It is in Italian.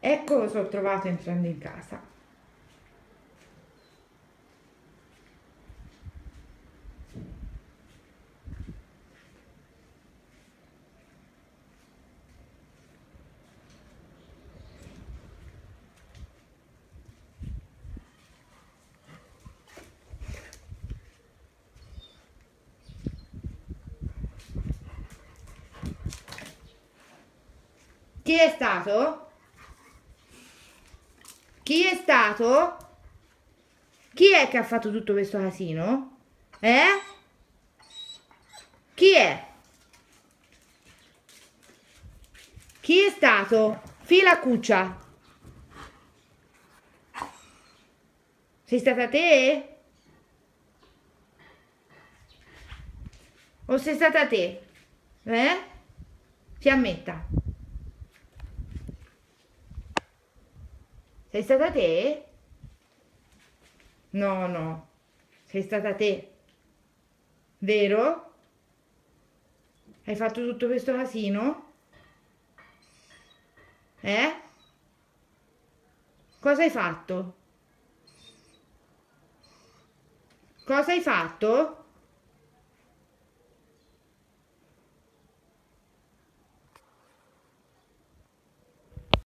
Ecco cosa ho trovato entrando in casa. Chi è stato? Chi è stato? Chi è che ha fatto tutto questo casino? Eh? Chi è? Chi è stato? Fila cuccia. Sei stata te? O sei stata te? Eh? Si ammetta. Sei stata te? No, no, sei stata te. Vero? Hai fatto tutto questo casino? Eh? Cosa hai fatto? Cosa hai fatto?